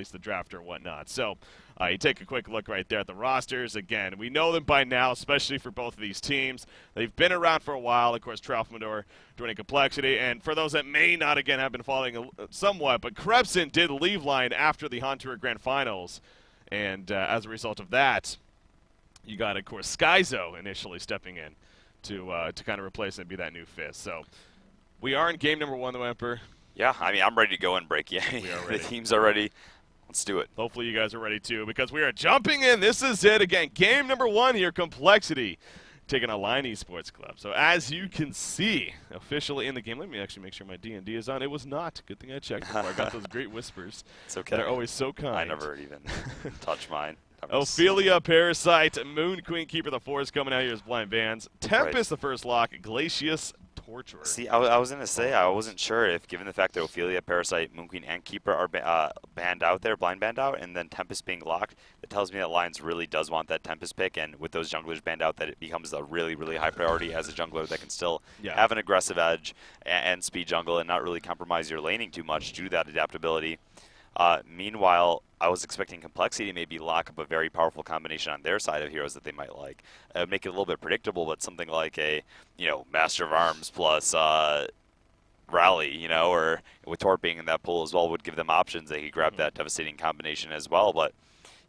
least the draft or whatnot. So uh, you take a quick look right there at the rosters. Again, we know them by now, especially for both of these teams. They've been around for a while. Of course, Tralfamadore joining Complexity. And for those that may not, again, have been following somewhat, but Krebson did leave Lion after the Hunter Grand Finals. And uh, as a result of that, you got, of course, Skyzo initially stepping in to uh, to kind of replace and be that new fist. So we are in game number one, though, Emperor. Yeah, I mean, I'm ready to go and break. Yeah, the teams are ready. Let's do it. Hopefully you guys are ready too, because we are jumping in. This is it again. Game number one here, Complexity, taking a Lion Esports Club. So as you can see, officially in the game. Let me actually make sure my D and D is on. It was not. Good thing I checked before. I got those great whispers. It's okay. They're always so kind. I never even touch mine. Ophelia, Parasite, Moon Queen, Keeper the Forest coming out here as blind bands. Tempest, right. the first lock. Glacius, Torturer. See, I, I was going to say, I wasn't sure if, given the fact that Ophelia, Parasite, Moon Queen, and Keeper are uh, banned out there, blind banned out, and then Tempest being locked, it tells me that Lions really does want that Tempest pick, and with those junglers banned out, that it becomes a really, really high priority as a jungler that can still yeah. have an aggressive edge and, and speed jungle and not really compromise your laning too much due to that adaptability. Uh, meanwhile, I was expecting Complexity to maybe lock up a very powerful combination on their side of heroes that they might like. Uh, make it a little bit predictable, but something like a, you know, Master of Arms plus uh, Rally, you know, or with Tort being in that pool as well would give them options. They could grab mm-hmm. that devastating combination as well. But,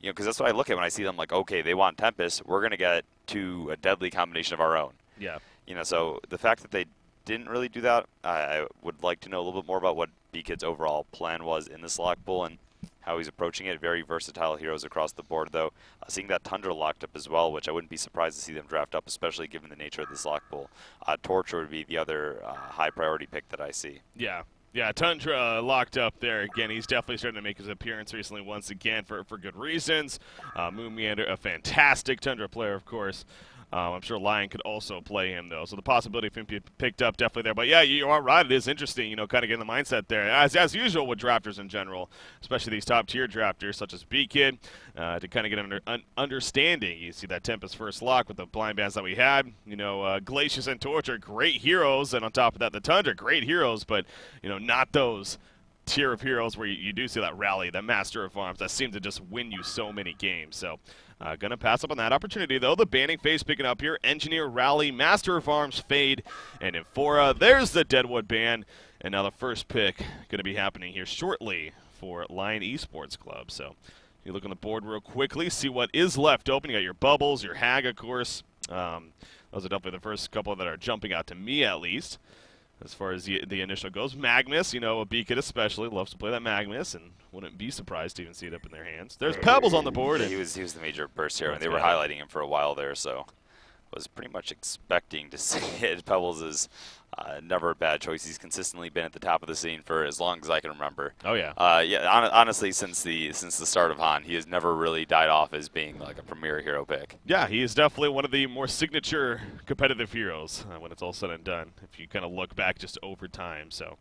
you know, because that's what I look at when I see them like, okay, they want Tempest. We're going to get to a deadly combination of our own. Yeah. You know, so the fact that they didn't really do that, I would like to know a little bit more about what B-Kid's overall plan was in this lock pool and how he's approaching it. Very versatile heroes across the board, though. Uh, seeing that Tundra locked up as well, which I wouldn't be surprised to see them draft up, especially given the nature of this lock pool. Uh, Torture would be the other uh, high priority pick that I see. Yeah. Yeah, Tundra uh, locked up there again. He's definitely starting to make his appearance recently once again for, for good reasons. Uh, Moonmeander, a fantastic Tundra player, of course. Um, I'm sure Lyon could also play him though, so the possibility of him being picked up definitely there. But yeah, you are right. It is interesting, you know, kind of getting the mindset there, as as usual with drafters in general, especially these top tier drafters such as B Kid, uh, to kind of get an under, un understanding. You see that Tempest first lock with the blind bands that we had. You know, uh, Glacius and Torture, great heroes, and on top of that, the Tundra, great heroes, but you know, not those tier of heroes where you, you, do see that rally, that master of arms that seem to just win you so many games. So uh, to pass up on that opportunity, though. The banning phase picking up here. Engineer Rally, Master of Arms Fayde, and Infora. There's the Deadwood ban. And now the first pick to be happening here shortly for Lion Esports Club. So you look on the board real quickly, see what is left open. You got your Bubbles, your Hag, of course. Um, those are definitely the first couple that are jumping out to me, at least as far as the, the initial goes. Magmus, you know, a Beacon especially, loves to play that Magmus, and wouldn't be surprised to even see it up in their hands. There's Pebbles on the board. He was he was the major burst here, and they were highlighting him for a while there, so was pretty much expecting to see it. Pebbles is uh, never a bad choice. He's consistently been at the top of the scene for as long as I can remember. Oh yeah. Uh, yeah. On, honestly, since the since the start of HoN, he has never really died off as being like a premier hero pick. Yeah, he is definitely one of the more signature competitive heroes uh, when it's all said and done. If you kind of look back just over time, so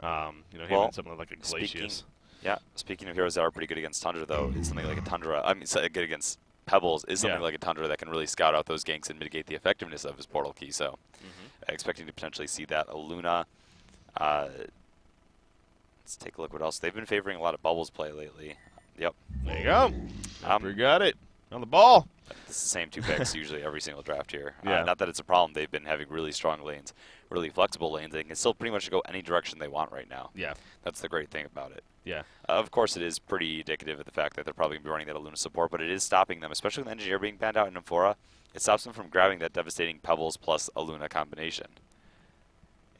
um, you know him well, and something like a Glacius. Speaking, yeah. Speaking of heroes that are pretty good against Tundra, though, is something like a Tundra. I mean, good against Pebbles is something yeah. like a Tundra that can really scout out those ganks and mitigate the effectiveness of his portal key. So, mm -hmm. expecting to potentially see that. A Luna. Uh, let's take a look what else. They've been favoring a lot of Bubbles play lately. Yep. There you go. Um, we got it on the ball. It's the same two picks usually every single draft here. Uh, yeah. Uh, not that it's a problem. They've been having really strong lanes, really flexible lanes. They can still pretty much go any direction they want right now. Yeah. That's the great thing about it. Yeah. Uh, of course, it is pretty indicative of the fact that they're probably going to be running that Luna support, but it is stopping them, especially with Engineer being banned out in Amphora. It stops them from grabbing that devastating Pebbles plus a Luna combination.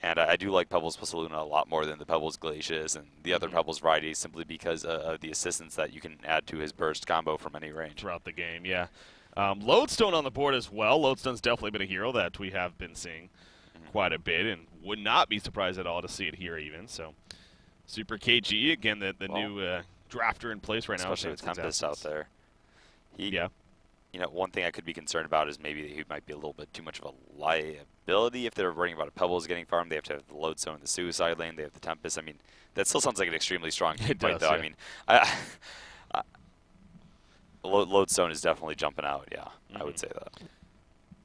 And I, I do like Pebbles plus Luna a lot more than the Pebbles Glacius and the other mm -hmm. Pebbles varieties simply because uh, of the assistance that you can add to his burst combo from any range. Throughout the game, yeah. Um, Lodestone on the board as well. Lodestone's definitely been a hero that we have been seeing mm -hmm. quite a bit and would not be surprised at all to see it here even. So Super KG, again, the, the well, new uh, drafter in place right now. Especially with Tempest out there. He, yeah. You know, one thing I could be concerned about is maybe he might be a little bit too much of a liability if they're worrying about a Pebbles getting farmed. They have to have the Lodestone in the Suicide lane. They have the Tempest. I mean, that still sounds like an extremely strong team fight, though. Yeah. I mean, I, Lodestone is definitely jumping out. Yeah, mm -hmm. I would mm-hmm. say that.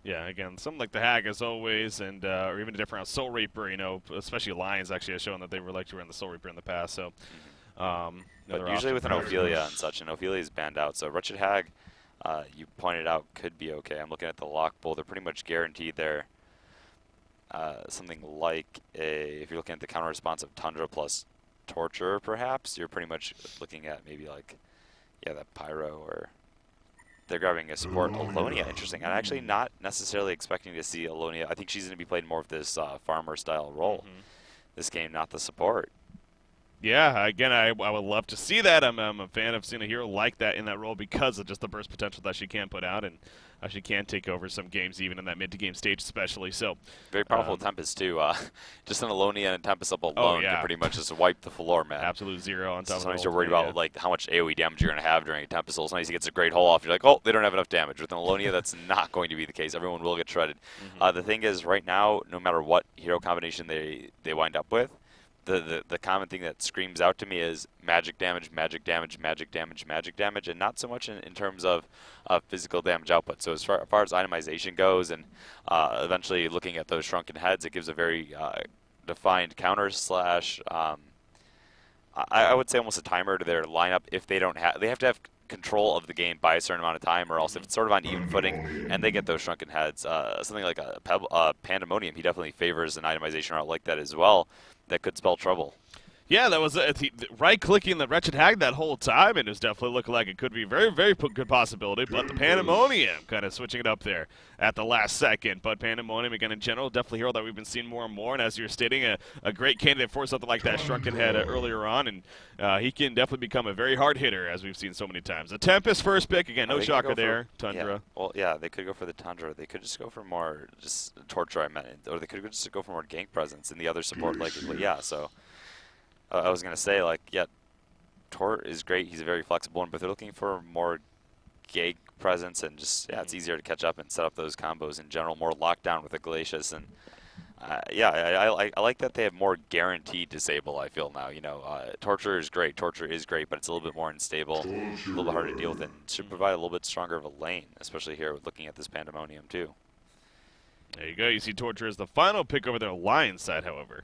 Yeah, again, something like the Hag as always, and uh, or even a different Soul Reaper. You know, especially Lions actually has shown that they were like to run the Soul Reaper in the past. So. Mm -hmm. Um, But usually with an. Ophelia and such, and Ophelia is banned out. So Wretched Hag, uh, you pointed out, could be okay. I'm looking at the lock bowl. They're pretty much guaranteed there. Uh, something like a, if you're looking at the counter response of Tundra plus Torture, perhaps, you're pretty much looking at maybe like, yeah, that Pyro or they're grabbing a support Ellonia. Interesting. I'm actually not necessarily expecting to see Ellonia. I think she's going to be playing more of this uh, farmer style role Mhm. this game, not the support. Yeah, again, I, I would love to see that. I'm, I'm a fan of seeing a hero like that in that role because of just the burst potential that she can put out and how she can take over some games, even in that mid to game stage, especially. So, Very powerful Um, Tempest too. Uh, just an Ellonia and Tempest up alone Oh, yeah. can pretty much just wipe the floor, man. absolute zero on top of Sometimes you're worried about yeah. like how much AOE damage you're going to have during a Tempest. So sometimes he gets a great hole off. You're like, oh, they don't have enough damage. With an Ellonia, that's not going to be the case. Everyone will get shredded. Mhm. Uh, the thing is, right now, no matter what hero combination they they wind up with, the, the the common thing that screams out to me is magic damage, magic damage, magic damage, magic damage, and not so much in, in terms of uh, physical damage output. So as far, as far as itemization goes, and uh, eventually looking at those shrunken heads, it gives a very uh, defined counter slash. Um, I, I would say almost a timer to their lineup if they don't have they have to have control of the game by a certain amount of time, or else if it's sort of on even footing and they get those shrunken heads, uh, something like a uh, pandemonium, he definitely favors an itemization route like that as well. That could spell trouble. Yeah, that was it. He- right clicking the Wretched Hag that whole time, and it was definitely looking like it could be a very, very p- good possibility. But the Pandemonium kind of switching it up there at the last second. But Pandemonium, again, in general, definitely a hero that we've been seeing more and more. And as you're stating, a, a great candidate for something like that Shrunken Head uh, earlier on. And uh, he can definitely become a very hard hitter, as we've seen so many times. The Tempest first pick, again, Uh, no they could go shocker for- there. Yeah. Tundra. Well, yeah, they could go for the Tundra. They could just go for more just torture, I meant, or they could just go for more gank presence and the other support. Like, yeah. So uh, I was gonna say, like, yeah, Tort is great. He's a very flexible one, but they're looking for more gank presence and just yeah, it's Mhm. easier to catch up and set up those combos in general. More lockdown with the Glacius and. Uh, yeah, I, I, like- I like that they have more guaranteed disable. I feel now, you know, uh, torture is great. Torture is great, but it's a little bit more unstable, a little bit harder to deal with, and should provide a little bit stronger of a lane, especially here with looking at this pandemonium too. There you go. You see Torture as the final pick over their lion side, however.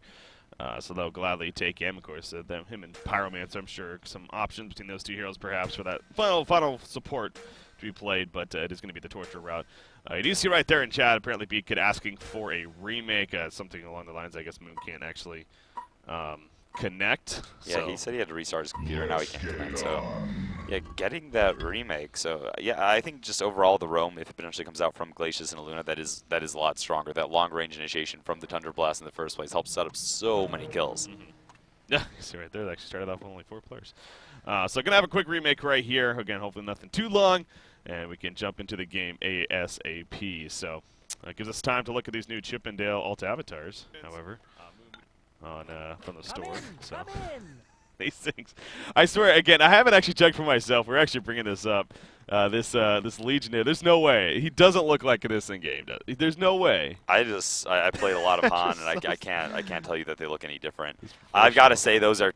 Uh, so they'll gladly take him, of course. Uh, them, him and Pyromancer, I'm sure, some options between those two heroes, perhaps, for that final final support to be played. But uh, it is going to be the Torture route. Uh, you do see right there in chat, apparently B-Kid asking for a remake, uh, something along the lines. I guess Moon can't actually um, connect. Yeah, so. he said he had to restart his computer. Now he can't connect. So, yeah, getting that remake. So, uh, yeah, I think just overall the Rome, if it potentially comes out from Glacius and Luna, that is that is a lot stronger. That long range initiation from the Tundra Blast in the first place helps set up so many kills. Yeah, see right there, they actually started off with only four players. Uh, so gonna have a quick remake right here. Again, hopefully nothing too long, and we can jump into the game ASAP. So that gives us time to look at these new Chippendale alt avatars. However, on uh, from the Come store. in, So come in. These things, I swear again, I haven't actually checked for myself. We're actually bringing this up. Uh, this uh, this Legionnaire, there's no way he doesn't look like this in game. does? There's no way. I just I, I played a lot of HoN, and I, I can't I can't tell you that they look any different. I've got to say those are.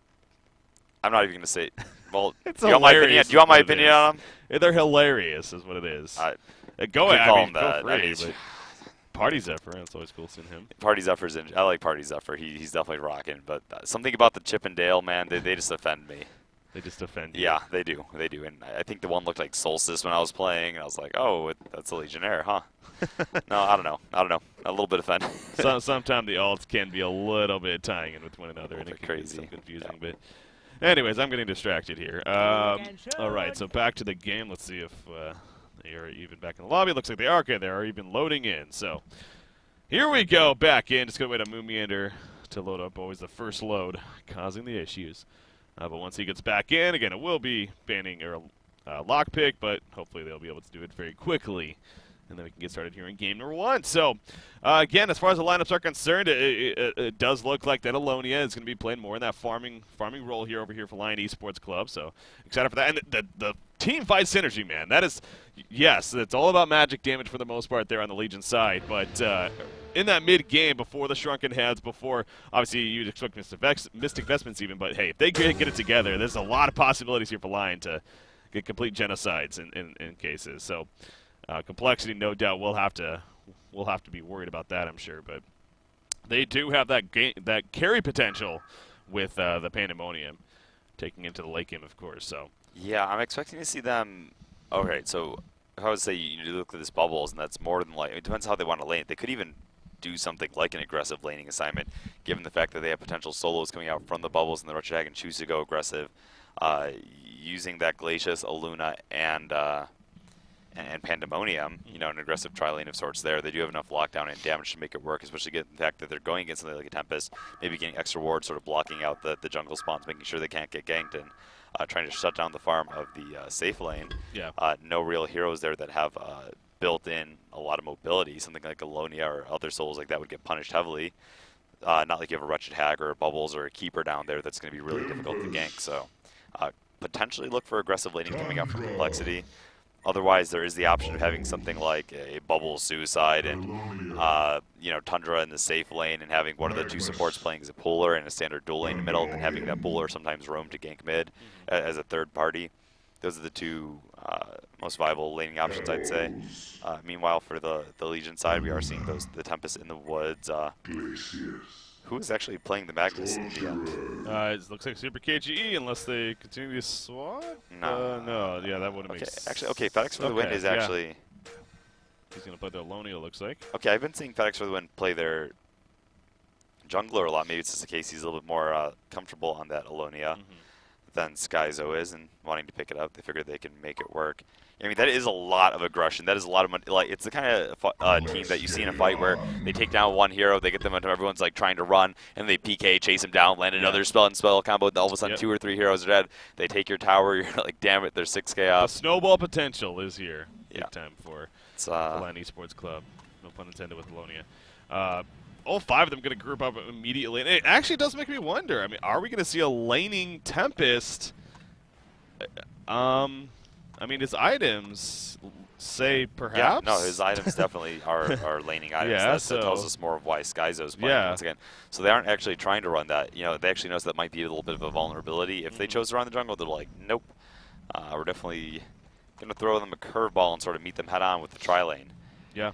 I'm not even gonna say. Well, It's do you want my opinion? Do you want my is what it opinion is. on them? They're hilarious, is what it is. I- Uh, go ahead. call I mean, that. I mean, Party Zephyr, it's always cool seeing him. Party Zephyr's in, I like Party Zephyr. He, he's definitely rocking. But uh, something about the Chip and Dale, man, they, they just offend me. They just offend you. Yeah, they do. They do. And I I think the one looked like Solstice when I was playing, and I was like, oh, it, that's a Legionnaire, huh? no, I don't know. I don't know. A little bit offended. Some, sometimes the alts can be a little bit tying in with one another, and bit it can crazy. get so confusing. But, anyways, I'm getting distracted here. Um, all right, so back to the game. Let's see if uh, they are even back in the lobby. Looks like they are. Okay, they are even loading in. So here we go, back in. Just gonna wait on Moonmeander to load up. Always the first load, causing the issues. Uh, but once he gets back in, again, it will be banning or uh, lockpick, but hopefully they'll be able to do it very quickly. And then we can get started here in game number one. So, uh, again, as far as the lineups are concerned, it, it, it does look like that Ellonia is going to be playing more in that farming farming role here over here for Lion Esports Club. So excited for that. And the, the team fight synergy, man, that is, yes, it's all about magic damage for the most part there on the Legion side. But uh, in that mid game, before the Shrunken Heads, before obviously you'd expect Mystic, Vex, Mystic Vestments even, but hey, if they get, get it together, there's a lot of possibilities here for Lion to get complete genocides in, in, in cases. So. Uh, complexity, no doubt, we'll have to we'll have to be worried about that, I'm sure. But they do have that that carry potential with uh, the Pandemonium. taking into the late game, of course. So Yeah, I'm expecting to see them. All right, so I would say you look at this bubbles, and that's more than like it depends how they want to lane. They could even do something like an aggressive laning assignment, given the fact that they have potential solos coming out from the bubbles, and the Wretched Hag and choose to go aggressive, uh, using that Glacius, Aluna, and uh, and, and Pandemonium. You know, an aggressive tri lane of sorts. There, they do have enough lockdown and damage to make it work, especially given the fact that they're going against something like a Tempest, maybe getting extra wards, sort of blocking out the the jungle spawns, making sure they can't get ganked and. Uh, trying to shut down the farm of the uh, safe lane. yeah, Uh, no real heroes there that have uh, built in a lot of mobility. Something like Ellonia or other souls like that would get punished heavily. Uh, not like you have a Wretched Hag or Bubbles or a Keeper down there that's going to be really difficult to gank. So uh, potentially look for aggressive laning coming out from Complexity. Otherwise, there is the option of having something like a Bubble Suicide and uh, you know Tundra in the safe lane, and having one of the two supports playing as a puller and a standard dual lane in the middle, and having that puller sometimes roam to gank mid as a third party. Those are the two uh, most viable laning options, I'd say. Uh, meanwhile, for the the Legion side, we are seeing those the Tempest in the woods. Who is actually playing the Magmus in the end? uh, it looks like Super KGE unless they continue to swap. No. uh, no, yeah, that wouldn't Okay, make sense. actually, okay, FedEx for the win Okay, is yeah. actually He's gonna play the Ellonia, looks like. okay. I've been seeing FedEx for the win play their jungler a lot. Maybe it's just the case he's a little bit more uh, comfortable on that Ellonia. Mhm. Than Skyzo is and wanting to pick it up. They figured they can make it work. I mean, that is a lot of aggression. That is a lot of money. Like, it's the kind of uh, team that you see in a fight where they take down one hero, they get them into everyone's like trying to run, and they PK, chase him down, land another spell and spell combo. And all of a sudden, Yep. two or three heroes are dead. They take your tower. You're like, damn it, there's 6k The snowball potential is here. Big time for It's, the uh, Esports Club. No pun intended with Ellonia. Uh, all five of them going to group up immediately. And it actually does make me wonder. I mean, are we going to see a laning Tempest? Uh, Um, I mean, his items say perhaps. yeah, no, his items definitely are, are laning items. Yeah, that, that tells us more of why Skyzo's playing Yeah. once again. So they aren't actually trying to run that. You know, they actually know that might be a little bit of a vulnerability. If they Mhm. chose to run the jungle, they're like, nope. Uh, we're definitely going to throw them a curveball and sort of meet them head on with the tri lane. Yeah.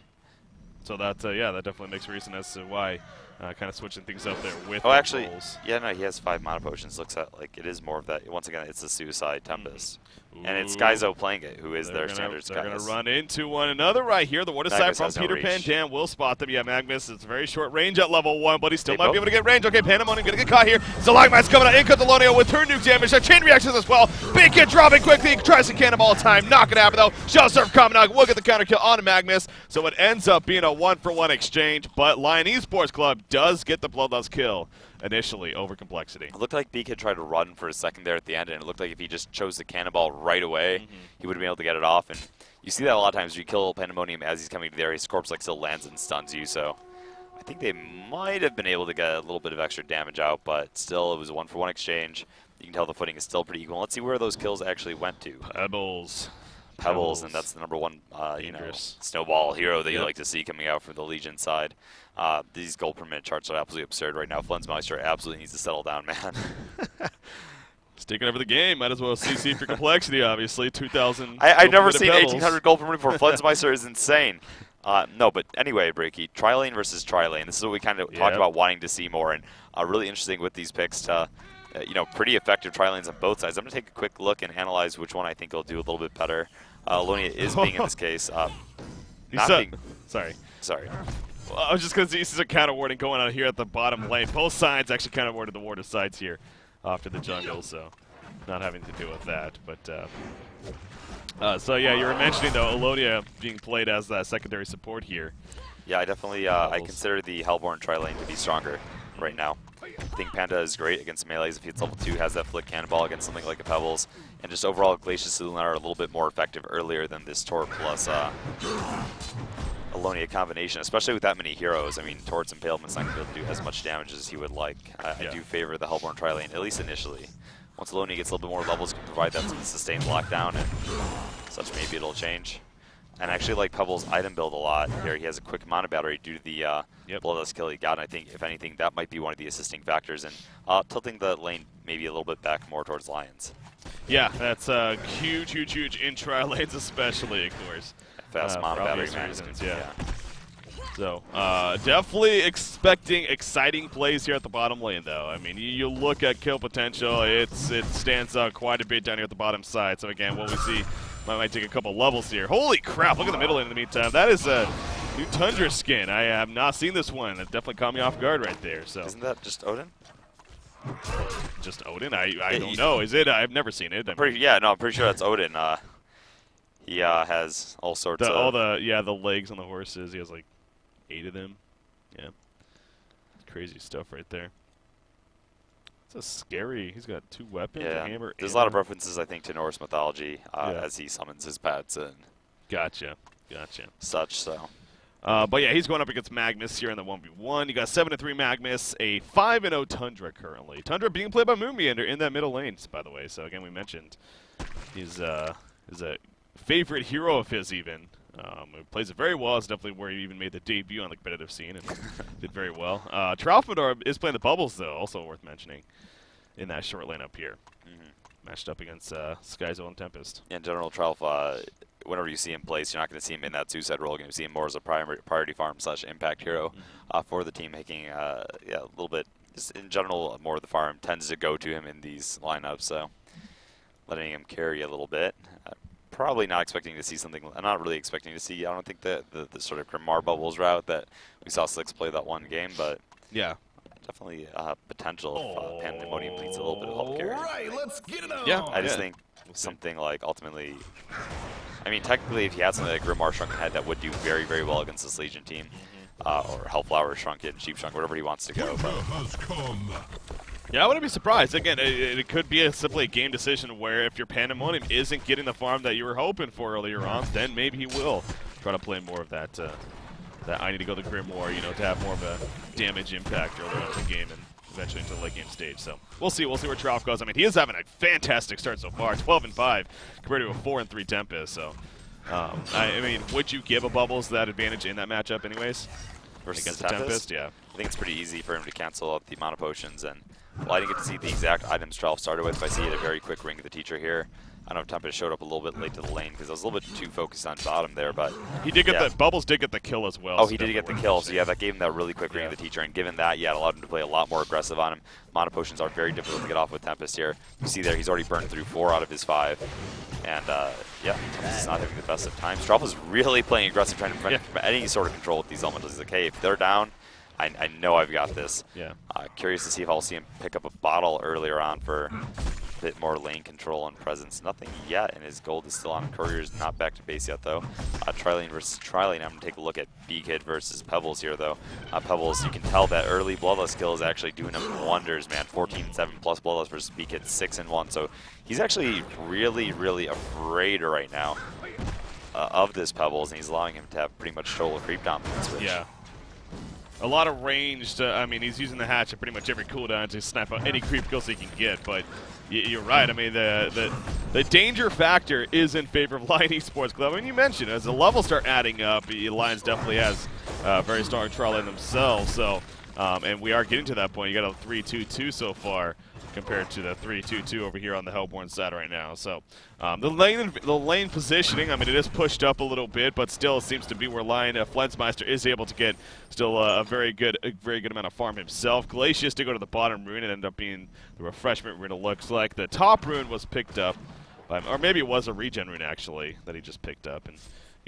So that, uh, yeah, that definitely makes reason as to why uh, kind of switching things up there with Oh, actually, yeah, no, he has five mana potions. Looks at like it is more of that. Once again, it's a Suicide Tempest. And it's. Skyzo playing it, who is their gonna, standard They're going to run into one another right here. The water side from has no Peter. Pan Jam will spot them. Yeah, Magmus It's very short range at level one, but he still They might both- be able to get range. Okay, Pandemonium going to get caught here. Stalagmite's coming out. In comes Alonia with her nuke damage. A chain reactions as well. B-Kid dropping quickly. Tries to cannonball time. Not going to happen though. Shell Surf coming out. Will get the counter kill on Magmus. So it ends up being a one for one exchange. But Lion Esports Club does get the Bloodlust kill initially over Complexity. It looked like Beak had tried to run for a second there at the end, and it looked like if he just chose the cannonball right away, Mm-hmm. he would have been able to get it off. And you see that a lot of times. You kill Pandemonium as he's coming to there, his corpse like still lands and stuns you. So I think they might have been able to get a little bit of extra damage out, but still, it was a one for one exchange. You can tell the footing is still pretty equal. Let's see where those kills actually went to. Pebbles. Pebbles, and that's the number one, uh, you know, snowball hero that you like to see coming out from the Legion side. Uh, these gold per minute charts are absolutely absurd right now. Flensmeister absolutely needs to settle down, man. Just taking over the game. Might as well CC for complexity, obviously. 2,000. I, I've never seen pebbles. 1,800 gold per minute before. Flensmeister is insane. Uh, no, but anyway, Breaky, tri-lane versus tri-lane. This is what we kind of talked about wanting to see more, and uh, really interesting with these picks to, uh, you know, pretty effective tri-lanes on both sides. I'm going to take a quick look and analyze which one I think will do a little bit better. Uh, Lonia is being in this case. Uh, not being, Sorry. sorry. Well, I was just going to see this is a counter warding going on here at the bottom lane. Both sides actually kind of warded the water sides here off to the jungle, so not having to deal with that. But uh, uh, so yeah, you were mentioning though Ellonia being played as that secondary support here. Yeah, I definitely uh, I consider the Hellborn tri-lane to be stronger right now. I think Panda is great against melees if he's level 2, has that flick cannonball against something like a Pebbles, and just overall Glacius and Lunar are a little bit more effective earlier than this Tor plus uh, Ellonia combination, especially with that many heroes. I mean, Tort's Impalement's not going to be able to do as much damage as he would like. I, Yeah. I do favor the Hellborn tri-lane, at least initially. Once Ellonia gets a little bit more levels, can provide that sustained lockdown, and such maybe it'll change. And I actually like Pebbles' item build a lot here. He has a quick mana battery due to the uh, Yep. Bloodlust kill he got, and I think, if anything, that might be one of the assisting factors in uh, tilting the lane maybe a little bit back more towards Lions. Yeah, that's uh, huge, huge, huge in tri lanes, especially of course. Fast Uh, for battery, obvious man. is reasons, good. yeah. So uh, definitely expecting exciting plays here at the bottom lane, though. I mean, you, you, look at kill potential; it's it stands out quite a bit down here at the bottom side. So again, what we see might, might take a couple levels here. Holy crap! Look at the middle lane in the meantime. That is a new Tundra skin. I have not seen this one. It definitely caught me off guard right there. So isn't that just Odin? Just Odin? I I don't know. Is it? I've never seen it. Pretty, yeah, no, I'm pretty sure that's Odin. Uh, he uh, has all sorts the, of all the yeah the legs on the horses. He has like eight of them. Yeah, crazy stuff right there. It's a scary. He's got two weapons. Yeah, a hammer. there's a lot of references I think to Norse mythology uh, Yeah. as he summons his pets and Gotcha, gotcha. such. So Uh, but yeah, he's going up against Magmus here in the 1v1. You got 7 3 Magmus, a 5 0 Tundra currently. Tundra being played by Moonmeander in that middle lane, by the way. So again, we mentioned he's uh, is a favorite hero of his even. Um, he plays it very well. It's definitely where he even made the debut on the competitive scene and did very well. Uh, is playing the bubbles though, also worth mentioning in that short lane up here. Mhm. Matched up against uh, Skyzo and Tempest. in general, Tralf, uh, whenever you see him place, you're not going to see him in that two-side role. You're going to see him more as a primary priority farm slash impact hero uh, for the team, making uh, yeah a little bit. Just in general, more of the farm tends to go to him in these lineups. So letting him carry a little bit. Probably not expecting to see something. I'm not really expecting to see. I don't think the, the the sort of Grimoire bubbles route that we saw Slicks play that one game, but Yeah. definitely uh, potential if uh, Pandemonium needs a little bit of help carry. Right, let's get it on. Yeah, I just Yeah. think We'll something like ultimately. I mean, technically, if he had something like Grimoire Shrunken Head, that would do very, very well against this Legion team, uh, or Hellflower Shrunken, Sheep Shrunk, whatever he wants to go. But has come. Yeah, I wouldn't be surprised. Again, it, it could be a simply a game decision where if your Pandemonium isn't getting the farm that you were hoping for earlier on, then maybe he will try to play more of that. Uh, that I need to go to Grimoire, you know, to have more of a damage impact earlier in the game and eventually into the late game stage. So we'll see. We'll see where Trout goes. I mean, he is having a fantastic start so far, 12 and 5 compared to a 4 and 3 Tempest. So, um, I, I mean, would you give a Bubbles that advantage in that matchup, anyways? versus against the the Tempest, yeah. I think it's pretty easy for him to cancel out the mana potions. And well, I didn't get to see the exact items Tralf started with, but I see it a very quick ring of the teacher here. I don't know if Tempest showed up a little bit late to the lane because I was a little bit too focused on bottom there, but He did get Yeah. the Bubbles did get the kill as well. Oh, so he did get the kill, so yeah, that gave him that really quick ring Yeah. of the teacher, and given that, yeah, it allowed him to play a lot more aggressive on him. Mana potions are very difficult to get off with Tempest here. You see there, he's already burned through four out of his five. And, uh, yeah, Tempest is not having the best of times. Tralf is really playing aggressive, trying to prevent Yeah. from any sort of control with these elementals. He's like, hey, if they're down, I, I know I've got this. Yeah. Uh, curious to see if I'll see him pick up a bottle earlier on for a bit more lane control and presence. Nothing yet, and his gold is still on. Courier's not back to base yet, though. Uh, Trilane versus Trilane. I'm going to take a look at B-Kid versus Pebbles here, though. Uh, Pebbles, you can tell that early Bloodlust kill is actually doing him wonders, man. 14-7 plus Bloodlust versus B-Kid 6-1. So he's actually really, really afraid right now uh, of this Pebbles, and he's allowing him to have pretty much total creep dominance. Which, Yeah. A lot of ranged. Uh, I mean, he's using the hatch at pretty much every cooldown to snap out any creep kills he can get. But you're right. I mean, the, the the danger factor is in favor of Lion Esports Club. I mean, you mentioned as the levels start adding up, Lions definitely has uh, very strong trial in themselves. So, um, and we are getting to that point. You got a 3-2-2 so far compared to the 3-2-2 over here on the Hellborn side right now. So um, the lane the lane positioning, I mean, it is pushed up a little bit, but still seems to be where Lion uh, Flensmeister is able to get still uh, a very good a very good amount of farm himself. Glacius to go to the bottom rune and end up being the refreshment rune. It looks like the top rune was picked up, by, or maybe it was a regen rune actually that he just picked up and.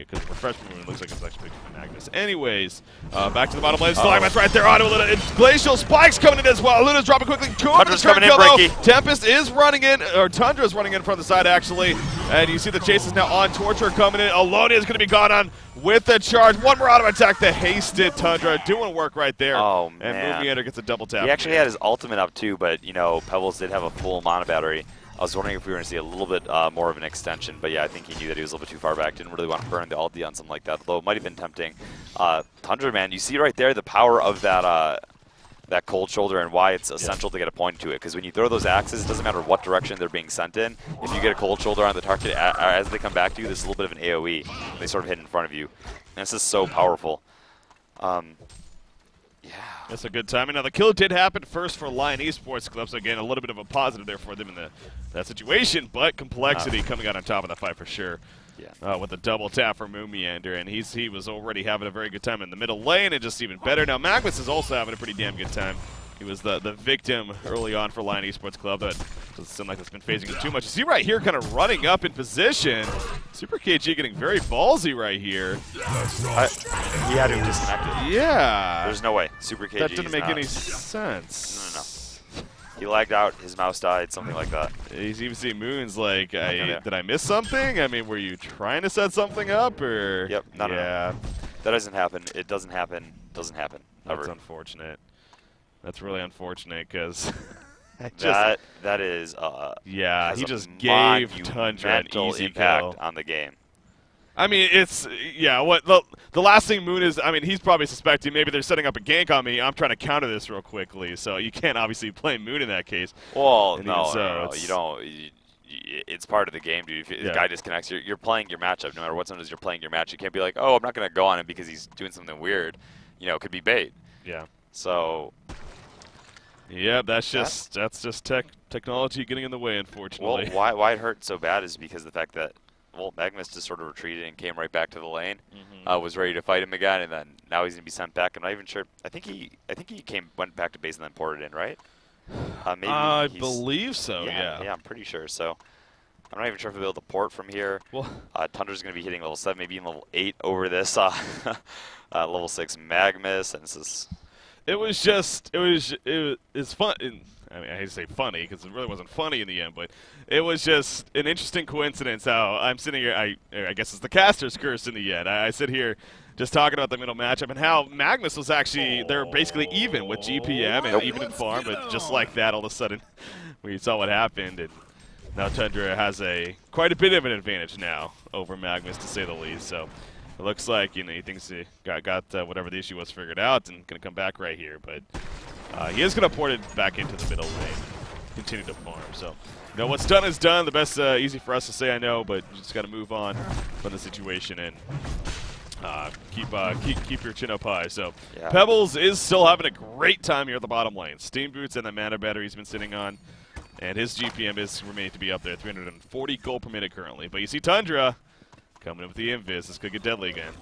Because the refreshment rune looks like it's actually by Magnus. Anyways, uh, back to the bottom lane. Stalagmite's right there. Auto Luna. It's Glacial Spikes coming in as well. Luna's dropping quickly. Two Tundra's coming in, though. Tempest is running in, or Tundra's running in from the side, actually. And you see the chase is now on. Torture coming in. Ellonia is going to be gone on with the charge. One more auto attack. The hasted Tundra doing work right there. Oh, man. And. Moonmeander gets a double tap. He actually had his ultimate up too, but you know Pebbles did have a full mana battery. I was wondering if we were going to see a little bit uh, more of an extension, but yeah, I think he knew that he was a little bit too far back. Didn't really want to burn the ulti on something like that, though it might have been tempting. Uh, Tundra, man, you see right there the power of that uh, that cold shoulder and why it's essential to get a point to it. Because when you throw those axes, it doesn't matter what direction they're being sent in. If you get a cold shoulder on the target as they come back to you, there's a little bit of an AOE. They sort of hit in front of you. And this is so powerful. Um, yeah. That's a good timing. Now the kill did happen first for Lion Esports Club, so again a little bit of a positive there for them in the that situation, but complexity Uh. coming out on top of the fight for sure. Yeah. uh, with a double tap for Moonmeander, and he's he was already having a very good time in the middle lane, and just even better. Now Magmus is also having a pretty damn good time. He was the, the victim early on for Lion Esports Club. That doesn't seem like it's been phasing him too much. You see right here, kind of running up in position. Super KG getting very ballsy right here. I, he had to have disconnected. Yeah. There's no way. Super KG. that didn't make not- any sense. No, no, no. He lagged out. His mouse died. Something like that. He's even seeing Moon's like, I, yeah. did I miss something? I mean, were you trying to set something up or? Yep, no, no, no. yeah, That doesn't happen. It doesn't happen. Doesn't happen. that's unfortunate. That's really unfortunate because That that is. Uh, yeah, he a just gave Tundra an easy impact kill. on the game. I mean, it's yeah. What the the last thing Moon is? I mean, he's probably suspecting maybe they're setting up a gank on me. I'm trying to counter this real quickly, so you can't obviously play Moon in that case. Well, And no, so, no, no, it's- you don't. You, it's part of the game, dude. If the Yeah. guy disconnects, you're, you're playing your matchup. No matter what sometimes you're playing your match. You can't be like, oh, I'm not gonna go on him because he's doing something weird. You know, it could be bait. Yeah. So, Yeah, that's just that's just tech technology getting in the way, unfortunately. well, unfortunately. why why it hurt so bad is because of the fact that well, Magmus just sort of retreated and came right back to the lane. Mhm. Uh, was ready to fight him again, and then now he's gonna be sent back. I'm not even sure. I think he I think he came went back to base and then ported in, right? Uh, maybe I believe so. yeah, Yeah. I'm pretty sure. So I'm not even sure if we'll be able to port from here. Well, Uh, Tundra's going to be hitting level 7, maybe even level 8 over this uh, uh, level 6 Magmus, and this is... it was just it was it was it's fun. I mean, I hate to say funny because it really wasn't funny in the end, but it was just an interesting coincidence how I'm sitting here. I I guess it's the caster's curse in the end. I, I sit here just talking about the middle matchup and how Magmus was actually they're basically even with GPM and Nope. even in farm, but just like that, all of a sudden we saw what happened and. Now Tundra has a quite a bit of an advantage now over Magmus, to say the least. So it looks like you know he thinks he got got uh, whatever the issue was figured out and gonna come back right here. But uh, he is gonna port it back into the middle lane, continue to farm. So you know what's done is done. The best uh, easy for us to say, I know, but you just got to move on from the situation and. Uh, keep uh, keep keep your chin up high. So Yeah. Pebbles is still having a great time here at the bottom lane. Steam boots and the mana battery he's been sitting on, and his GPM is remaining to be up there, 340 gold per minute currently. But you see Tundra coming in with the invis. This could get deadly again.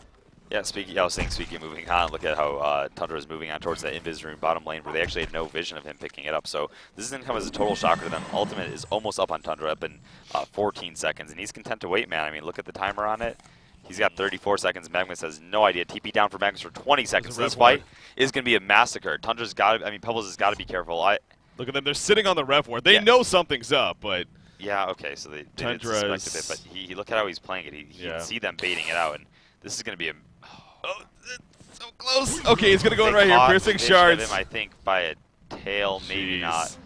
Yeah, speaking, I was saying, speaking of moving on, look at how uh, Tundra is moving on towards that invis room bottom lane where they actually had no vision of him picking it up. So this is going to come as a total shocker to them. Ultimate is almost up on Tundra, up in uh, 14 seconds, and he's content to wait, man. I mean, look at the timer on it. He's got 34 seconds. Magmus has no idea. TP down for Magmus for 20 seconds. red This ward. fight is going to be a massacre. Tundra's got to, I mean, Pebbles has got to be careful. I, Look at them. They're sitting on the rev ward. They Yeah. know something's up, but Yeah, okay, so they, they did suspect is- a bit, but he, he look at how he's playing it. He, he Yeah. can see them baiting it out, and this is going to be a. oh, it's so close. Okay, he's gonna go in right here. Piercing shards. Him, I think by a tail, maybe Jeez. not.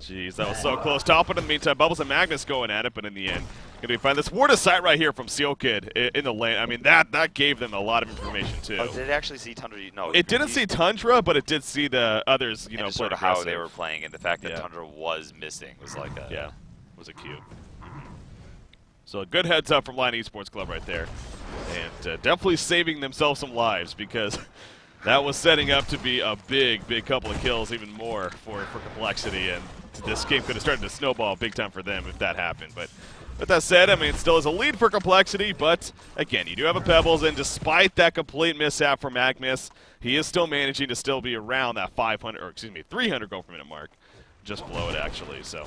Jeez, that was so close. Top in the meantime. Bubbles and Magmus going at it, but in the end, gonna be fine. This ward of sight right here from Seal Kid in the lane. I mean, that that gave them a lot of information too. Oh, did it actually see Tundra? No, It didn't see Tundra, but it did see the others. You and know, sort of how they were playing, and the fact that Yeah. Tundra was missing was like a. Yeah, was a cue. So a good heads up from Lion Esports Club right there, and uh, definitely saving themselves some lives because that was setting up to be a big, big couple of kills, even more for for complexity, and this game could have started to snowball big time for them if that happened. But with that said, I mean, it still is a lead for complexity, but again, you do have a Pebbles, and despite that complete mishap from Magmus, he is still managing to still be around that 500, or excuse me, 300 goal per minute mark, just below it actually. So.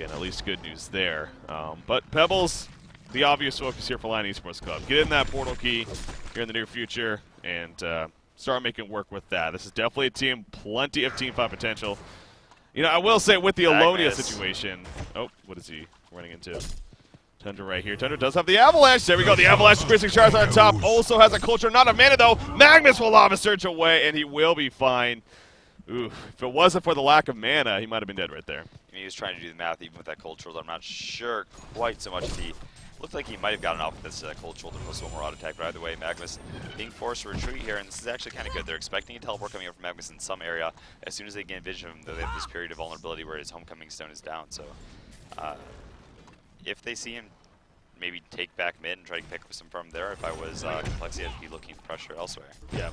Again, at least good news there. Um, but Pebbles, the obvious focus here for Lion Esports Club. Get in that portal key here in the near future and uh, start making work with that. This is definitely a team, plenty of Team 5 potential. You know, I will say with the Ellonia situation. Oh, what is he running into? Tundra right here. Tundra does have the Avalanche. There we go. The Avalanche piercing shards on top. Also has a culture, not a mana though. Magmus will lava surge away, and he will be fine. Oof. If it wasn't for the lack of mana, he might have been dead right there. He was trying to do the math even with that cold shoulder. I'm not sure quite so much if he looked like he might have gotten off with this uh, cold shoulder plus one more auto attack. But either way, Magmus being forced to retreat here, and this is actually kind of good. They're expecting a teleport coming up from Magmus in some area. As soon as they get vision of him, though, they have this period of vulnerability where his homecoming stone is down. So uh, if they see him maybe take back mid and try to pick up some from there, if I was uh, Complexity, I'd be looking for pressure elsewhere. Yeah.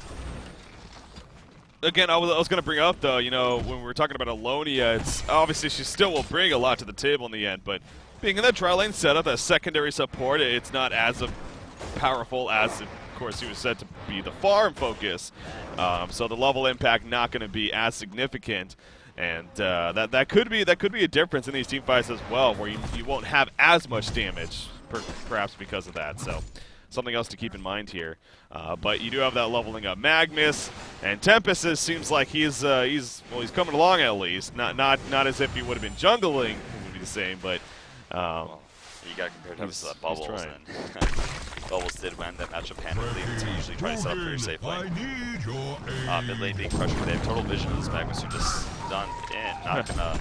Again, I was, I was going to bring up though, you know, when we were talking about Ellonia, it's obviously she still will bring a lot to the table in the end, but being in that tri lane setup, that secondary support, it's not as powerful as, of course, he was said to be the farm focus. Um, so the level impact not going to be as significant, and uh, that that could be that could be a difference in these team fights as well, where you, you won't have as much damage, per, perhaps because of that. So something else to keep in mind here. Uh, but you do have that leveling up Magmus and Tempest. Is, seems like he's uh, he's well he's coming along at least. Not not not as if he would have been jungling, it would be the same, but. Um, Well, you got to compare Tempest to that Bubbles, Bubbles did win that matchup handily, you usually try to set up for your safe lane. need your aid. Uh, mid lane being pressured, they have total vision of this Magmus who just done in. Not gonna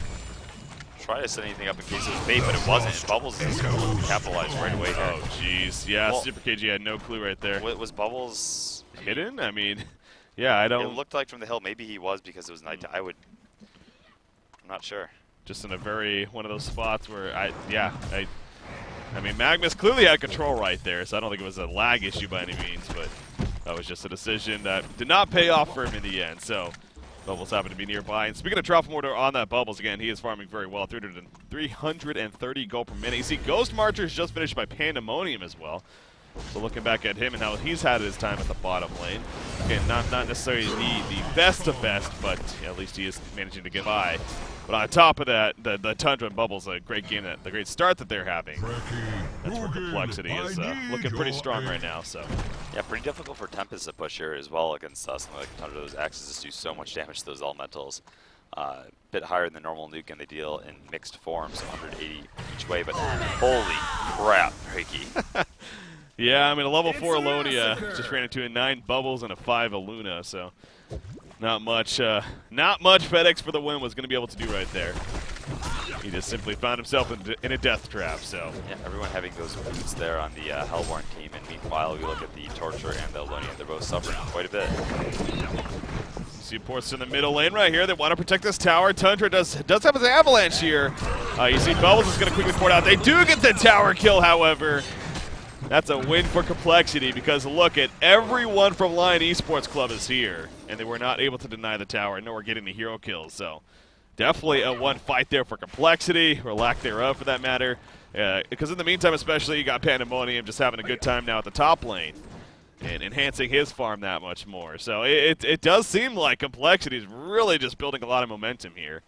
try to set anything up in case it was bait, but it wasn't. Bubbles is gonna right away here. oh jeez, yeah, Well- Super KG had no clue right there. Wa- Was Bubbles Hidden? I mean, yeah, I don't. It looked like from the hill. Maybe he was because it was night. I would. I'm not sure. just in a very one of those spots where I yeah I I mean Magmus clearly had control right there, so I don't think it was a lag issue by any means, but that was just a decision that did not pay off for him in the end. So Bubbles happened to be nearby. And speaking of Drop on that Bubbles again, he is farming very well, 330 gold per minute. You see Ghost Marchers just finished by Pandemonium as well. So looking back at him and how he's had his time at the bottom lane, again, not not necessarily the, the best of best, but at least he is managing to get by. But on top of that, the, the Tundra and Bubbles, a great game, that the great start that they're having. That's where Complexity is uh, looking pretty strong right now. So Yeah, pretty difficult for Tempest to push here as well against us. And Like Tundra, those axes just do so much damage to those elementals. Uh, bit higher than the normal nuke, and they deal in mixed forms, 180 each way. But holy crap, Reiki! yeah, I mean a level It's four Ellonia just ran into a nine Bubbles and a five Aluna. So not much, uh, not much FedEx for the win was going to be able to do right there. He just simply found himself in, in a death trap. So. yeah, everyone having those boots there on the uh, Hellborn team, and meanwhile we look at the Torture and the Ellonia. They're both suffering quite a bit. See ports in the middle lane right here. They want to protect this tower. Tundra does does have his avalanche here. Uh, you see Bubbles is going to quickly port out. They do get the tower kill, however. That's a win for Complexity because look at everyone from Lion Esports Club is here, and they were not able to deny the tower, nor getting the hero kills. So definitely a one fight there for Complexity, or lack thereof for that matter. Uh, because in the meantime, especially, you got Pandemonium just having a good time now at the top lane and enhancing his farm that much more. So it, it, it does seem like Complexity is really just building a lot of momentum here.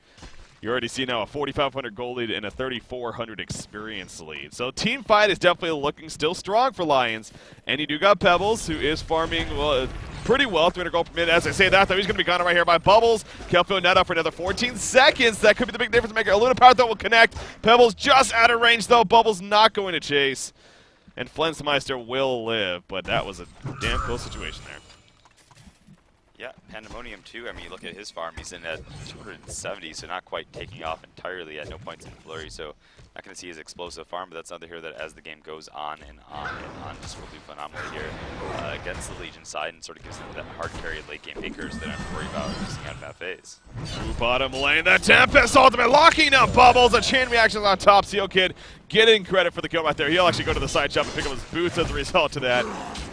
You already see now a 4,500 gold lead and a 3,400 experience lead. So team fight is definitely looking still strong for Lions. And you do got Pebbles, who is farming well, uh, pretty well, 300 gold per minute. As I say that, though, he's going to be gone right here by Bubbles. Kelfio net up for another 14 seconds. That could be the big difference maker. A Luna Power Throw will connect. Pebbles just out of range, though. Bubbles not going to chase. And Flensmeister will live, but that was a damn close situation there. Yeah, Pandemonium too. I mean, you look at his farm; he's in at 270, so not quite taking off entirely at no points in flurry. So not going to see his explosive farm, but that's another hero that, as the game goes on and on and on, just will do phenomenally here uh, against the Legion side, and sort of gives them that hard carry late game acres that I have to worry about missing out in that phase. Ooh, bottom lane, the Tempest ultimate locking up Bubbles. A chain reactions on top. Seal Kid getting credit for the kill right there. He'll actually go to the side shop and pick up his boots as a result of that.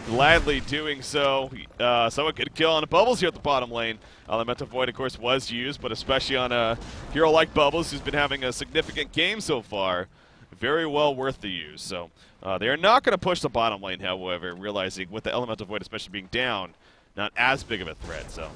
Gladly doing so. Uh, so a good kill on Bubbles here at the bottom lane. Elemental Void, of course, was used, but especially on a hero like Bubbles, who's been having a significant game so far. Very well worth the use. So uh, they are not going to push the bottom lane, however, realizing with the Elemental Void especially being down, not as big of a threat. So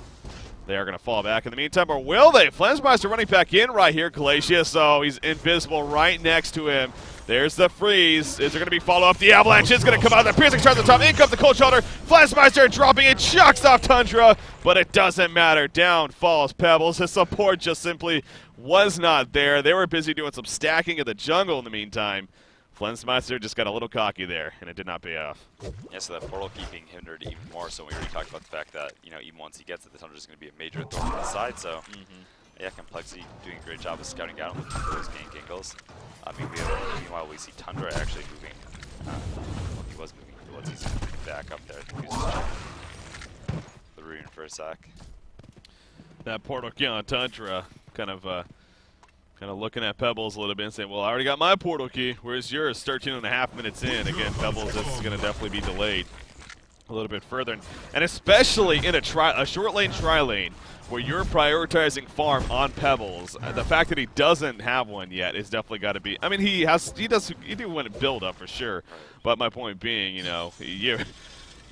they are going to fall back in the meantime, or will they? Flensmeister running back in right here, Glacius. So he's invisible right next to him. There's the freeze. Is there going to be follow-up? The avalanche is going to come out. The piercing starts at the top. In comes the cold shoulder. Flensmeister dropping it. Chucks off Tundra, but it doesn't matter. Down falls Pebbles. His support just simply was not there. They were busy doing some stacking in the jungle in the meantime. Flensmeister just got a little cocky there, and it did not pay off. Yeah, so that portal key being hindered even more. So we already talked about the fact that you know even once he gets it, the Tundra is going to be a major thorn on the side. So mm-hmm. Yeah, Complexity doing a great job of scouting out for those gank angles. Mean, meanwhile we see Tundra actually moving. Uh, well, he was moving towards he's moving back up there. I think the rune for a sec. that portal key on Tundra, kind of, uh, kind of looking at Pebbles a little bit and saying, "Well, I already got my portal key. Where's yours?" 13 and a half minutes in. Again, Pebbles, this is going to definitely be delayed. A little bit further, and, especially in a tri a short lane tri lane where you're prioritizing farm on Pebbles. uh, The fact that he doesn't have one yet is definitely got to be. I mean, he has he does he do want to build up for sure, but my point being, you know, you.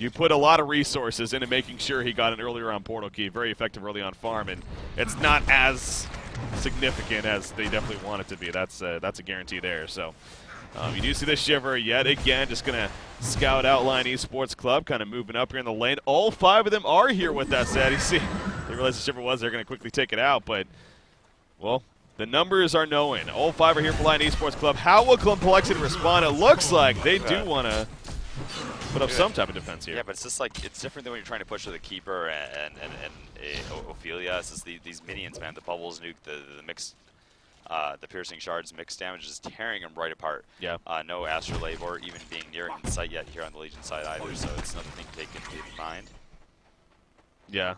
You put a lot of resources into making sure he got an early round portal key, very effective early on farm, and it's not as significant as they definitely want it to be. That's uh, that's a guarantee there. So um, you do see the Shiver yet again, just gonna scout Outline Esports Club, kind of moving up here in the lane. All five of them are here with that set. You see, they realize the Shiver was. They're gonna quickly take it out, but well. The numbers are knowing. All five are here for Lion Esports Club. How will Complexity respond? It looks like they do want to put up some type of defense here. Yeah, but it's just like it's different than when you're trying to push with a keeper and and, and, and uh, Ophelia. It's just the, these minions, man. The bubbles nuke, the the mixed, uh, the piercing shards, mixed damage is tearing them right apart. Yeah. Uh, no astrolabe or even being near in sight yet here on the Legion side either. So it's another thing to take into mind. Yeah.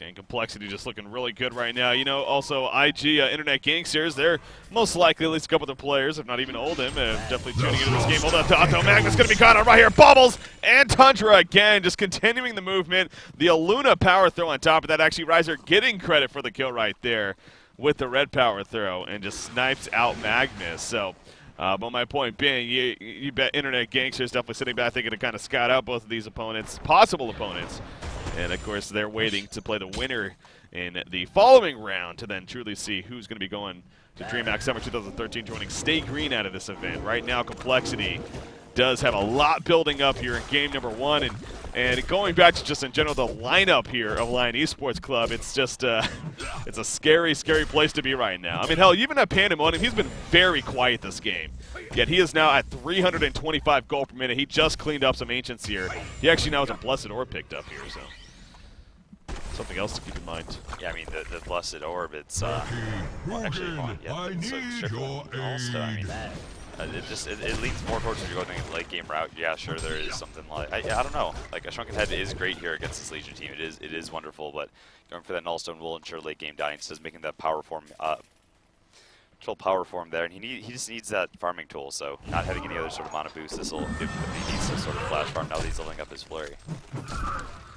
And complexity just looking really good right now. You know, also IG uh, Internet Gangsters, they're most likely at least a couple of the players, if not even Oldham, uh, definitely tuning into this game. Hold up to Otto Magmus, going to be caught on right here. Bubbles and Tundra again, just continuing the movement. The Aluna power throw on top of that. Actually, Riser getting credit for the kill right there with the red power throw and just snipes out Magmus. So. Uh, but my point being, you, you bet Internet Gangster is definitely sitting back thinking to kind of scout out both of these opponents, possible opponents. And of course, they're waiting to play the winner in the following round to then truly see who's going to be going to DreamHack Summer 2013 joining Stay Green out of this event. Right now, Complexity does have a lot building up here in game number one. And, and going back to just in general the lineup here of Lion Esports Club, it's just uh, it's a scary, scary place to be right now. I mean, hell, even at Pandemonium, he's been very quiet this game. Yet he is now at 325 gold per minute. He just cleaned up some Ancients here. He actually now has a Blessed Orb picked up here, so something else to keep in mind. Yeah, I mean the the blessed orb. It's uh, well, actually, hold on, yeah, I so need Strickland your also, I mean, aid. Uh, it just it, it leans more towards if you're going the late game route. Yeah, sure, there is something like I, I don't know. Like a shrunken head is great here against this Legion team. It is it is wonderful, but going for that Nullstone will ensure late game dying. Just making that power form uh, control power form there, and he need, he just needs that farming tool. So not having any other sort of mana boost, this will give him he needs sort of flash farm now that he's leveling up his flurry.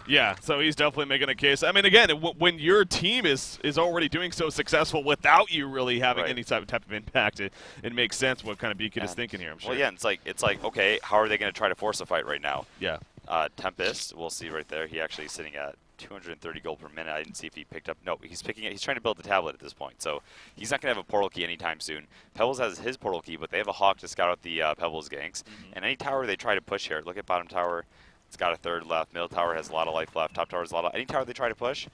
Yeah, so he's definitely making a case. I mean, again, w- when your team is is already doing so successful without you really having Right. any type of, type of impact, it, it makes sense what kind of Beacon is thinking here. I'm sure. Well, yeah, it's like it's like okay, how are they going to try to force a fight right now? Yeah. Uh, Tempest, we'll see right there. He actually is sitting at 230 gold per minute. I didn't see if he picked up. No, he's picking it. He's trying to build the tablet at this point, so he's not going to have a portal key anytime soon. Pebbles has his portal key, but they have a hawk to scout out the uh, Pebbles ganks. And any tower they try to push here, look at bottom tower. It's got a third left. Middle tower has a lot of life left. Top tower has a lot of. Any tower they try to push,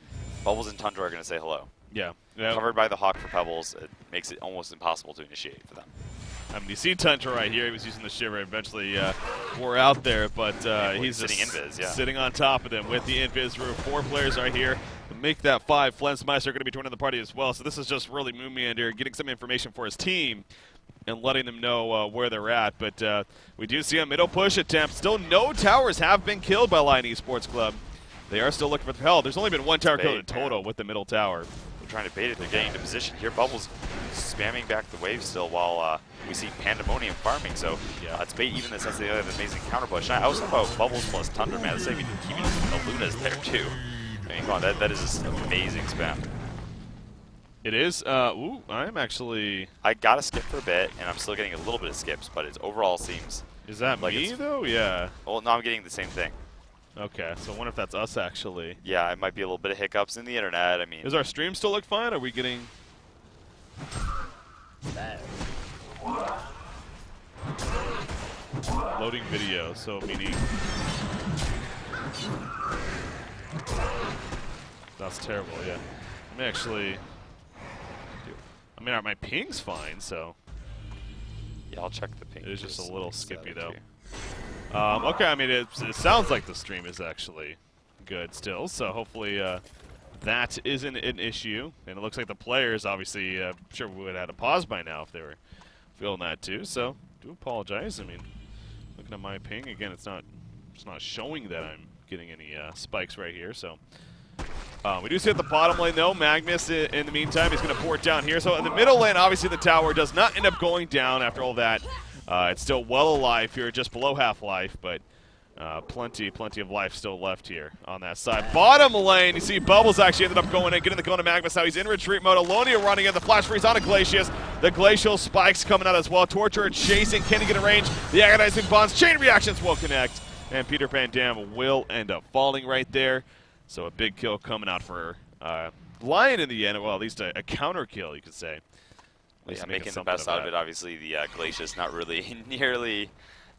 Bubbles and Tundra are going to say hello. Yeah. yeah. Covered by the hawk for Pebbles, it makes it almost impossible to initiate for them. I mean, you see Tundra right here. He was using the Shiver. Eventually uh, wore out there, but uh, he's sitting just invis, yeah. sitting on top of them with the invis roof. Four players are here make that five. Flensmeister are going to be joining the party as well. So this is just really Moonmeander getting some information for his team and letting them know uh, where they're at. But uh, we do see a middle push attempt. Still, no towers have been killed by Lion Esports Club. They are still looking for the hell. There's only been one tower killed in man. total with the middle tower. Trying to bait it. They're getting into position here. Bubbles spamming back the wave still while uh, we see Pandemonium farming. So Yeah. uh, it's bait even in the sense that they have an amazing counter push. And I was talking about Bubbles plus Tundra, man. That's even keeping the Lunas there too. I mean, come on, that, that is just amazing spam. It is. Uh, ooh, I'm actually. I got to skip for a bit, and I'm still getting a little bit of skips, but it overall seems... Is that Like me though? Yeah. Well, no, I'm getting the same thing. Okay, so I wonder if that's us actually. Yeah, it might be a little bit of hiccups in the internet. I mean, Does our stream still look fine? Are we getting? Loading video, so meaning. That's terrible. Yeah. Let me actually. I mean, my ping's fine, so. yeah, I'll check the ping. It is just a little skippy, though. Um, okay, I mean, it, it sounds like the stream is actually good still, so hopefully uh, that isn't an issue. And it looks like the players, obviously, uh, sure we would have had a pause by now if they were feeling that too. So, do apologize. I mean, looking at my ping again, it's not it's not showing that I'm getting any uh, spikes right here. So. Uh, we do see at the bottom lane, though, Magmus, in the meantime, is going to port down here. So in the middle lane, obviously the tower does not end up going down after all that. Uh, it's still well alive here, just below half-life, but Uh, plenty, plenty of life still left here on that side. Bottom lane, you see Bubbles actually ended up going in, getting the Kona Magmus. Now he's in retreat mode. Ellonia running in. The flash freeze on a Glacius. The Glacial spikes coming out as well. Torture chasing. Can he get a range? The agonizing bonds. Chain reactions will connect. And Peter Pan Dam will end up falling right there. So a big kill coming out for uh, Lion in the end. Well, at least a, a counter kill, you could say. At least Yeah, making making the something best out of it. Obviously, the uh, is not really nearly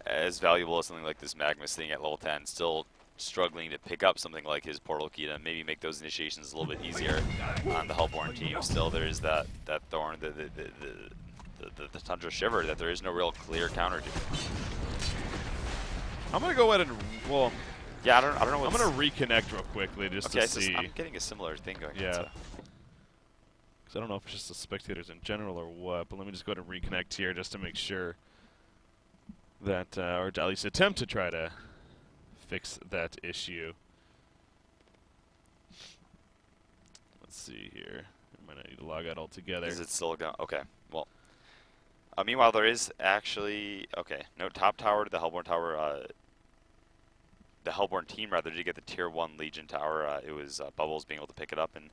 as valuable as something like this Magmus thing at level 10. Still struggling to pick up something like his Portal Key to maybe make those initiations a little bit easier on the Hellborn team. Still, there is that, that Thorn, the, the, the, the, the, the Tundra Shiver that there is no real clear counter to. I'm going to go ahead and, well, Yeah, I don't, I don't know I'm going to reconnect real quickly just Okay, to so see. I'm getting a similar thing going. Yeah. so- Because I don't know if it's just the spectators in general or what, but let me just go ahead and reconnect here just to make sure that, uh, or at least attempt to try to fix that issue. Let's see here. I might need to log out altogether. Is it still going? Okay. Well. Uh, meanwhile, there is actually okay. No top tower to the Hellborn tower. Uh, the Hellborn team rather did get the tier one Legion tower. Uh, it was uh, Bubbles being able to pick it up and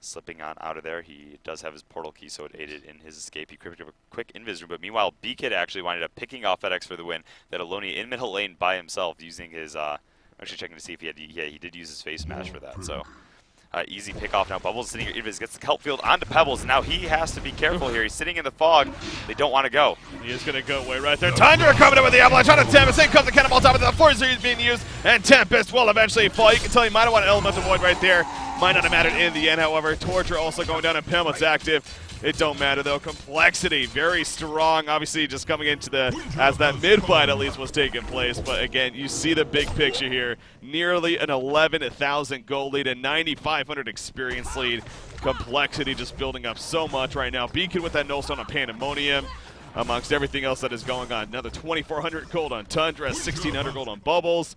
slipping on out of there. He does have his portal key, so it aided in his escape. He created a quick invis room, but meanwhile, B-Kid actually winded up picking off FedEx for the win. That Ellonia in middle lane by himself using his. Uh, actually checking to see if he had. Yeah, he did use his face smash for that. So. Uh, easy pick off now. Bubbles sitting here. Invis gets the kelp field onto Pebbles. Now he has to be careful here. He's sitting in the fog. They don't want to go. He is going to go away right there. Tundra coming in with the avalanche on a Tempest. In comes the cannonball top of the series being used, and Tempest will eventually fall. You can tell he might have wanted Elemental Void right there. Might not have mattered in the end, however. Torture also going down, and Pimlet's active. It don't matter though. Complexity very strong. Obviously, just coming into the as that mid fight at least was taking place. But again, you see the big picture here. Nearly an 11,000 gold lead, a 9,500 experience lead. Complexity just building up so much right now. Beacon with that Nullstone on Pandemonium amongst everything else that is going on. Another 2,400 gold on Tundra, 1,600 gold on Bubbles.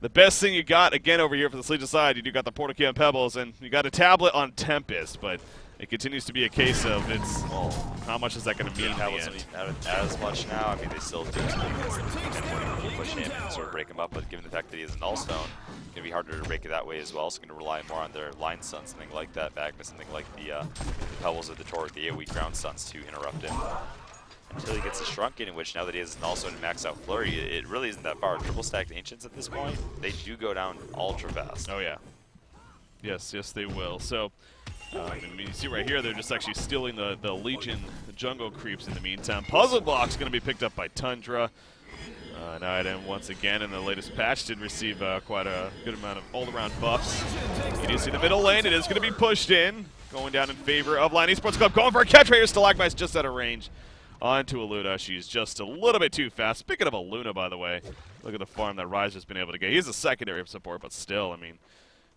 The best thing you got, again, over here for the Legion side, you do got the Portal Key on Pebbles, and you got a tablet on Tempest, but it continues to be a case of it's, well, how much is that going to mean in the Pebbles end? as much now. I mean, they still do and push him and sort of break him up, but given the fact that he has an Nullstone, it's going to be harder to break it that way as well. So going to rely more on their line stuns, something like that, Magmus, something like the, uh, the Pebbles of the Torque, the AoE ground stuns to interrupt him. Until he gets a shrunken, in which now that he has also and max out flurry, it, really isn't that far. Triple stacked ancients at this point, they do go down ultra fast. Oh, yeah. Yes, yes, they will. So, mean, you see right here, they're just actually stealing the, the Legion jungle creeps in the meantime. Puzzle Block's going to be picked up by Tundra. Uh, an item once again in the latest patch did receive uh, quite a good amount of all-around buffs. You do see the middle lane. It is going to be pushed in, going down in favor of Lion Esports Club. Going for a catch right here. Stalagmite's just out of range onto Aluna. She's just a little bit too fast. Speaking of Aluna, by the way, look at the farm that Riser's been able to get. He's a secondary support, but still, I mean,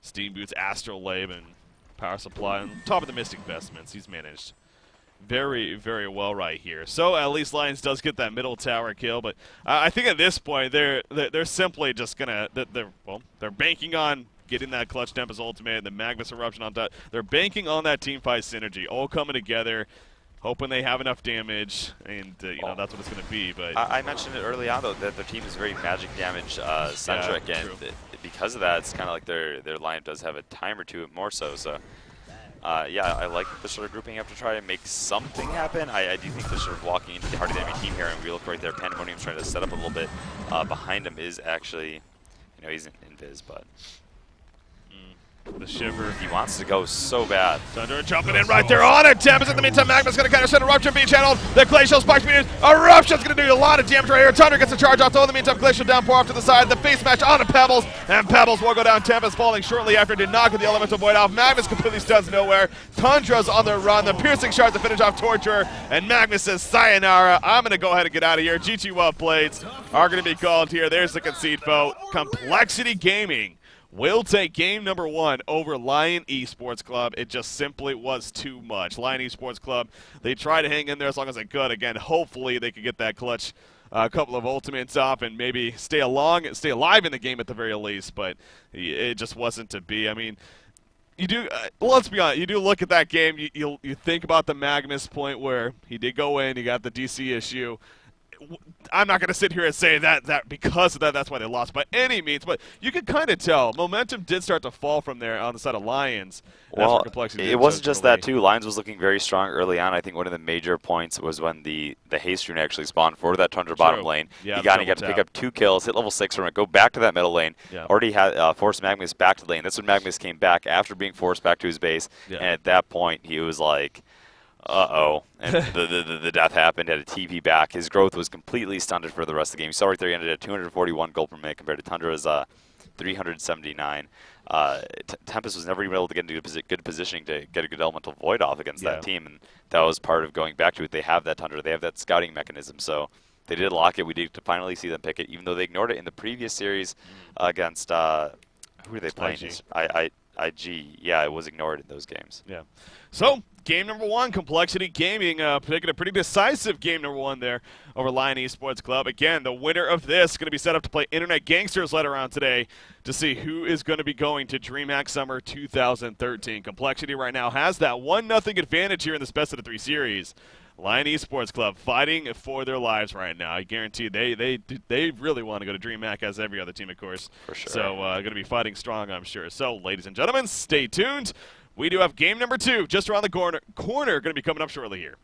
Steam Boots, Astrolabe, and Power Supply on top of the Mystic Vestments. He's managed very, very well right here. So at least Lions does get that middle tower kill, but uh, I think at this point they're they're, they're simply just gonna they're, they're well they're banking on getting that clutch Tempest ultimate, the Magmus eruption on top. They're banking on that team fight synergy all coming together, hoping they have enough damage, and uh, you know that's what it's gonna be. But I, I mentioned it early on though that their team is very magic damage uh, centric, Yeah, and th- because of that, it's kind of like their their lineup does have a timer to it more so. So, uh, yeah, I like the sort of grouping up to try and make something happen. I, I do think they're sort of walking into the heart of the enemy team here, and we look right there. Pandemonium's trying to set up a little bit. Uh, behind him is actually, you know, he's in invis, but the shiver. he wants to go so bad. Tundra jumping in right there on it. Tempest in the meantime. Magmus going to kind of send Eruption being channeled. The Glacial Spikes being. Eruption's going to do a lot of damage right here. Tundra gets a charge off. Though in the meantime, Glacial downpour off to the side. The face smash onto Pebbles. And Pebbles will go down. Tempest falling shortly after did not get the Elemental Void off. Magmus completely stuns nowhere. Tundra's on the run. The Piercing Shard to finish off Torture. And Magmus says, Sayonara. I'm going to go ahead and get out of here. GG well plates are going to be called here. There's the concede vote. Complexity Gaming will take game number one over Lion Esports Club. It just simply was too much. Lion Esports Club, they tried to hang in there as long as they could. Again, hopefully they could get that clutch. A couple of ultimates off and maybe stay along, stay alive in the game at the very least, but it just wasn't to be. I mean, you do. Uh, let's be honest. You do look at that game. You, you you think about the Magmus point where he did go in. He got the DC issue I'm not going to sit here and say that that because of that that's why they lost by any means, but you could kind of tell momentum did start to fall from there on the side of Lions. and that's where Well, it wasn't just that too. Lions was looking very strong early on. I think one of the major points was when the the haste rune actually spawned for that Tundra bottom lane. Yeah, he got he got to pick up two kills, hit level six from it, go back to that middle lane. Yeah. Already had uh, forced Magmus back to the lane. That's when Magmus came back after being forced back to his base. Yeah. And at that point, he was like, "Uh oh!" And the, the the death happened. Had a TP back. His growth was completely stunted for the rest of the game. You saw right there, he ended at 241 gold per minute compared to Tundra's uh, 379. Uh, T- Tempest was never even able to get into posi- good positioning to get a good elemental void off against Yeah. that team, and that was part of going back to it. They have that Tundra, they have that scouting mechanism, so they did lock it. We did to finally see them pick it, even though they ignored it in the previous series against uh, who were they playing? IG. I, I, IG. Yeah, it was ignored in those games. Yeah. So, game number one, Complexity Gaming, uh, taking a pretty decisive game number one there over Lion Esports Club. Again, the winner of this is going to be set up to play Internet Gangsters later on today to see who is going to be going to DreamHack Summer 2013. Complexity right now has that 1 nothing advantage here in this best of the three series. Lion Esports Club fighting for their lives right now. I guarantee they they they really want to go to DreamHack as every other team, of course. For sure. So uh, going to be fighting strong, I'm sure. So, ladies and gentlemen, stay tuned. We do have game number two just around the corner. Corner going to be coming up shortly here.